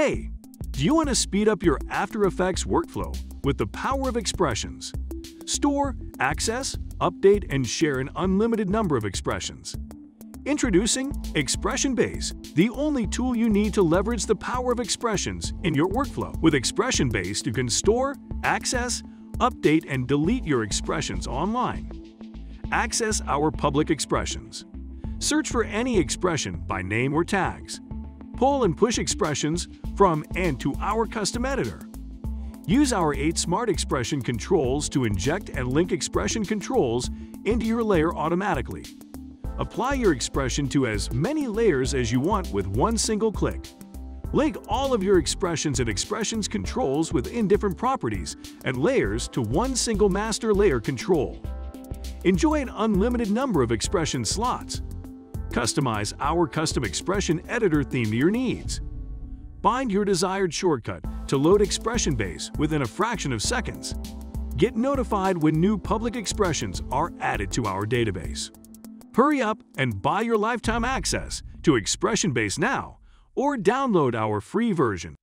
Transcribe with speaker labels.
Speaker 1: Hey, do you want to speed up your After Effects workflow with the power of expressions? Store, access, update, and share an unlimited number of expressions. Introducing Expression Base, the only tool you need to leverage the power of expressions in your workflow. With Expression Base, you can store, access, update, and delete your expressions online. Access our public expressions. Search for any expression by name or tags. Pull and push expressions from and to our custom editor. Use our 8 Smart Expression controls to inject and link expression controls into your layer automatically. Apply your expression to as many layers as you want with one single click. Link all of your expressions and expressions controls within different properties and layers to one single master layer control. Enjoy an unlimited number of expression slots. Customize our custom expression editor theme to your needs. Find your desired shortcut to load Expression Base within a fraction of seconds. Get notified when new public expressions are added to our database. Hurry up and buy your lifetime access to Expression Base now or download our free version